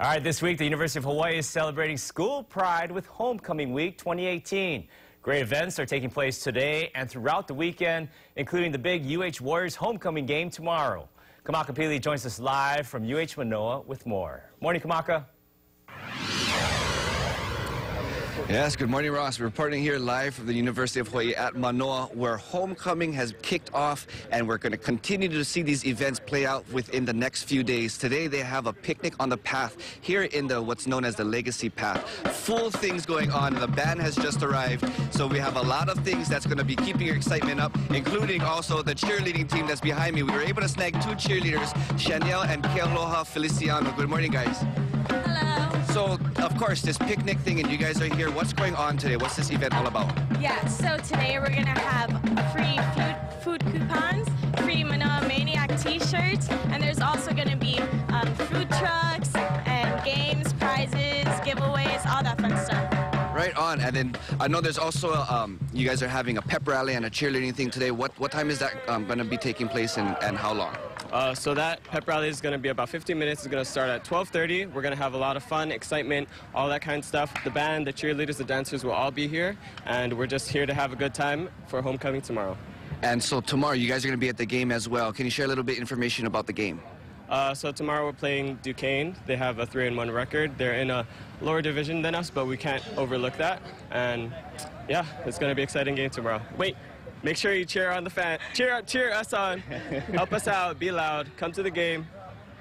All right, this week, the University of Hawaii is celebrating School Pride with Homecoming Week 2018. Great events are taking place today and throughout the weekend, including the big UH Warriors homecoming game tomorrow. Kamaka Pili joins us live from UH Manoa with more. Morning, Kamaka. Yes, good morning, Ross. We're reporting here live from the University of Hawaii at Manoa, where homecoming has kicked off, and we're going to continue to see these events play out within the next few days. Today, they have a picnic on the path here in the what's known as the Legacy Path. Full things going on. The band has just arrived, so we have a lot of things that's going to be keeping your excitement up, including also the cheerleading team that's behind me. We were able to snag two cheerleaders, Chanel and Kealoha Feliciano. Good morning, guys. So, of course, this picnic thing, and you guys are here. What's going on today? What's this event all about? Yeah, so today we're gonna have free food, food coupons, free Manoa Maniac t-shirts, and there's also gonna be um, food trucks and games, prizes, giveaways, all that fun stuff. Right on. And then I know there's also, um, you guys are having a pep rally and a cheerleading thing today. What, what time is that um, going to be taking place and, and how long? Uh, so that pep rally is going to be about 15 minutes. It's going to start at 12:30. We're going to have a lot of fun, excitement, all that kind of stuff. The band, the cheerleaders, the dancers will all be here, and we're just here to have a good time for homecoming tomorrow. And so tomorrow, you guys are going to be at the game as well. Can you share a little bit of information about the game? Uh, so tomorrow we're playing Duquesne. They have a three and one record. They're in a lower division than us, but we can't overlook that. And yeah, it's going to be an exciting game tomorrow. Wait, Make sure you cheer on the fan. Cheer, cheer us on. Help us out. Be loud. Come to the game.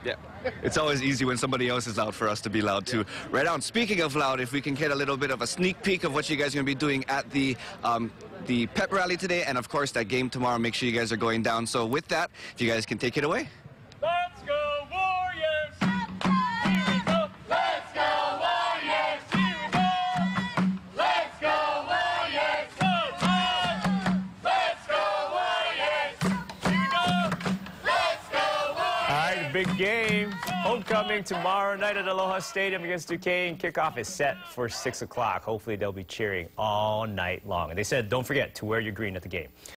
Yeah. It's always easy when somebody else is out for us to be loud too. Right on. Speaking of loud, if we can get a little bit of a sneak peek of what you guys are going to be doing at the um, the pep rally today, and of course that game tomorrow. Make sure you guys are going down. So with that, if you guys can take it away. Big game. Homecoming tomorrow night at Aloha Stadium against Duquesne. Kickoff is set for 6 o'clock. Hopefully they'll be cheering all night long. And they said, don't forget to wear your green at the game.